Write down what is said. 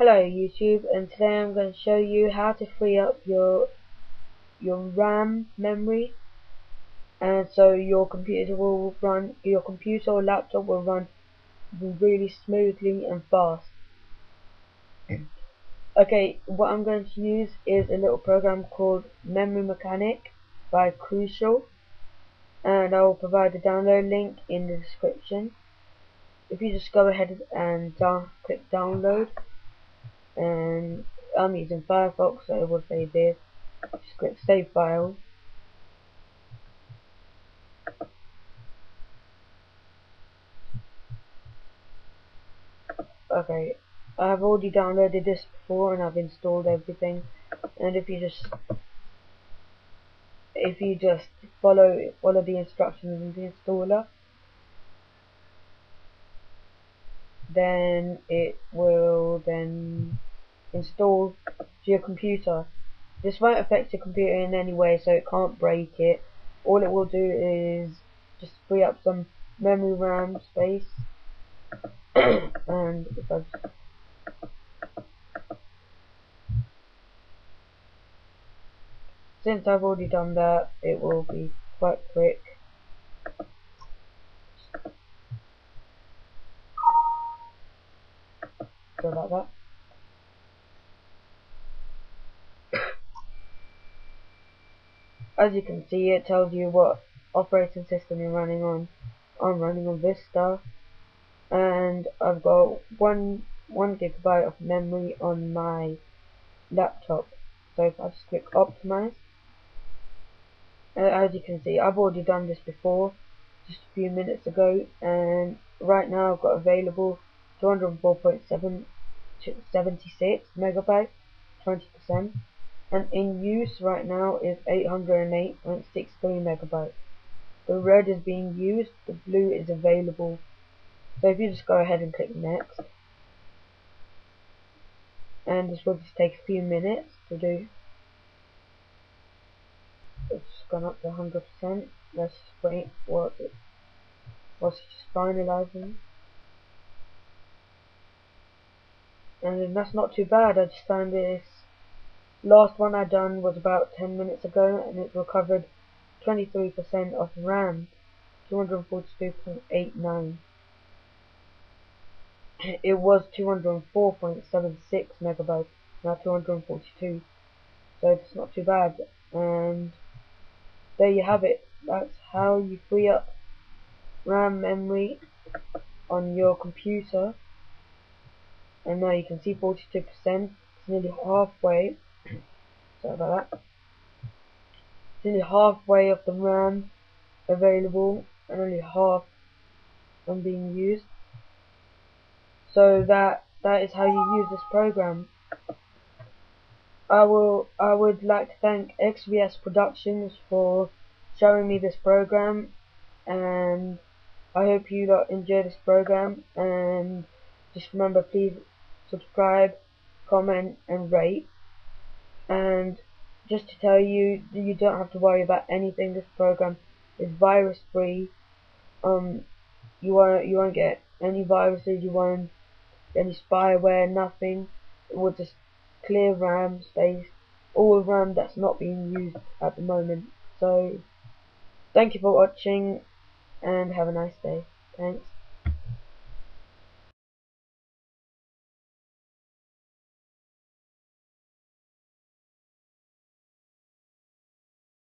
Hello YouTube and today I'm going to show you how to free up your your RAM memory and so your computer will run your computer or laptop will run really smoothly and fast. Okay, what I'm going to use is a little program called Memory Mechanic by Crucial and I will provide the download link in the description. If you just go ahead and down, click download and I'm using Firefox so it will say this. Just click save file. Okay I've already downloaded this before and I've installed everything. And if you just if you just follow follow the instructions in the installer then it will then install to your computer. This won't affect your computer in any way so it can't break it. All it will do is just free up some memory RAM space and if I since I've already done that it will be quite quick so like that as you can see it tells you what operating system you're running on. I'm running on Vista and I've got one one gigabyte of memory on my laptop. So if I just click optimize uh, as you can see I've already done this before just a few minutes ago and right now I've got available 204.7 76 megabytes 20% and in use right now is 808.63 megabytes. The red is being used, the blue is available. So if you just go ahead and click next, and this will just take a few minutes to do. It's gone up to 100%. Let's wait it just finalizing. And that's not too bad. I just found this Last one I done was about 10 minutes ago and it recovered 23% of RAM, 242.89. It was 204.76 megabytes, now 242. So it's not too bad. And there you have it. That's how you free up RAM memory on your computer. And now you can see 42%. It's nearly halfway Sorry about that. It's only halfway of the RAM available and only half on being used. So that that is how you use this program. I will I would like to thank XVS Productions for showing me this program and I hope you lot enjoy this program and just remember please subscribe, comment and rate and just to tell you you don't have to worry about anything. This program is virus free um you won't you won't get any viruses. You won't any spyware nothing. It will just clear RAM space. All RAM that's not being used at the moment. So thank you for watching and have a nice day. Thanks